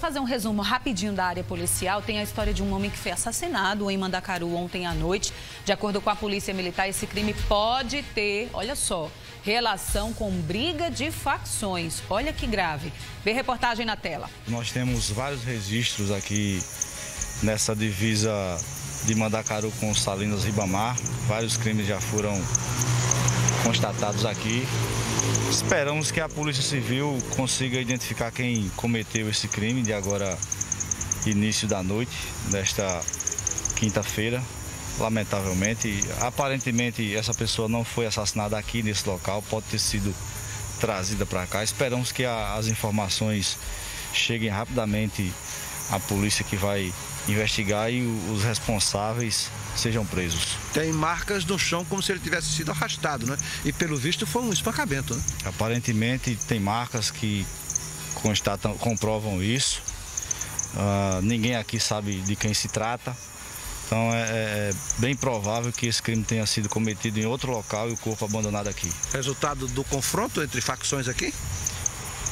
Fazer um resumo rapidinho da área policial, tem a história de um homem que foi assassinado em Mandacaru ontem à noite. De acordo com a polícia militar, esse crime pode ter, olha só, relação com briga de facções. Olha que grave. Vê reportagem na tela. Nós temos vários registros aqui nessa divisa de Mandacaru com Salinas Ribamar. Vários crimes já foram constatados aqui. Esperamos que a Polícia Civil consiga identificar quem cometeu esse crime de agora início da noite desta quinta-feira. Lamentavelmente, aparentemente essa pessoa não foi assassinada aqui nesse local, pode ter sido trazida para cá. Esperamos que a, as informações cheguem rapidamente à polícia que vai investigar e os responsáveis sejam presos. Tem marcas no chão como se ele tivesse sido arrastado, né? E pelo visto foi um espancamento, né? Aparentemente tem marcas que constatam, comprovam isso. Uh, ninguém aqui sabe de quem se trata. Então é, é, é, bem provável que esse crime tenha sido cometido em outro local e o corpo abandonado aqui. Resultado do confronto entre facções aqui?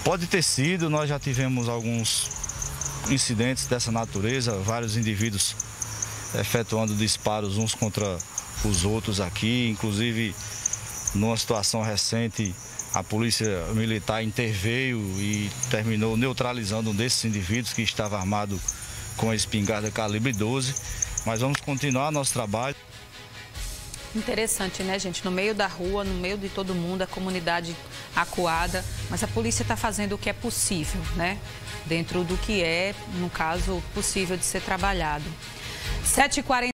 Pode ter sido, nós já tivemos alguns incidentes dessa natureza, vários indivíduos efetuando disparos uns contra os outros aqui, inclusive numa situação recente a polícia militar interveio e terminou neutralizando um desses indivíduos que estava armado com a espingarda calibre 12. Mas vamos continuar nosso trabalho. Interessante, né, gente? No meio da rua, no meio de todo mundo, a comunidade acuada, mas a polícia está fazendo o que é possível, né? Dentro do que é, no caso, possível de ser trabalhado. 7h40.